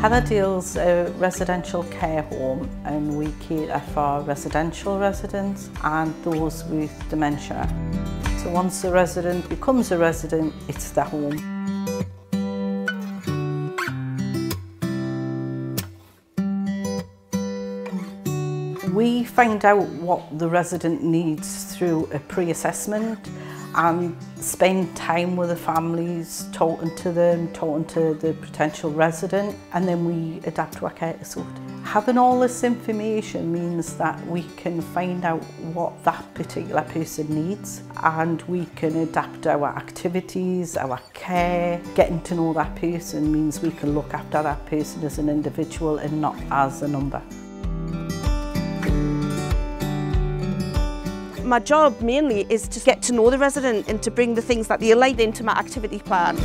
Heatherdale's a residential care home and we cater for residential residents and those with dementia. So once a resident becomes a resident, it's the home. We find out what the resident needs through a pre-assessment and spend time with the families, talking to them, talking to the potential resident, and then we adapt our care episode. Having all this information means that we can find out what that particular person needs and we can adapt our activities, our care. Getting to know that person means we can look after that person as an individual and not as a number. My job mainly is to get to know the resident and to bring the things that they like into my activity plan.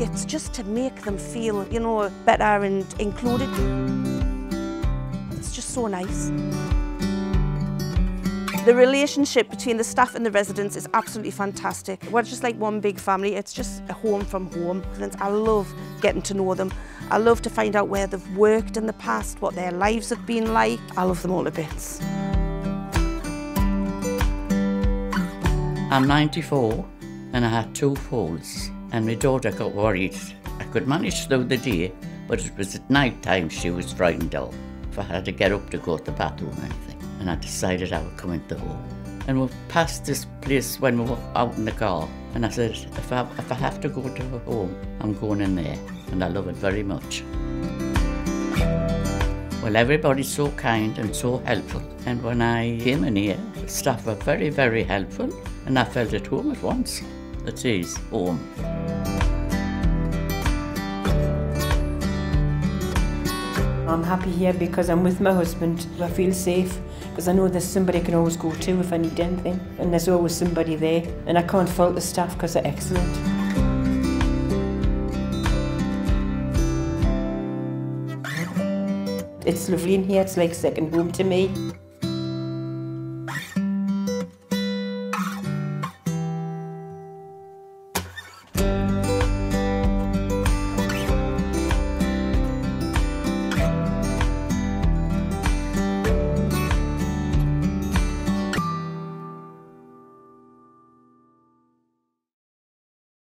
It's just to make them feel, you know, better and included. It's just so nice. The relationship between the staff and the residents is absolutely fantastic. We're just like one big family. It's just a home from home. I love getting to know them. I love to find out where they've worked in the past, what their lives have been like. I love them all to bits. I'm 94 and I had two falls and my daughter got worried. I could manage through the day, but it was at night time she was frightened of. If I had to get up to go to the bathroom or anything. And I decided I would come into the home. And we passed this place when we were out in the car. And I said, if I, if I have to go to a home, I'm going in there. And I love it very much. Well, everybody's so kind and so helpful. And when I came in here, the staff were very, very helpful and I felt at home at once. It is home. I'm happy here because I'm with my husband. I feel safe because I know there's somebody I can always go to if I need anything and there's always somebody there and I can't fault the staff because they're excellent. It's lovely in here, it's like second home to me.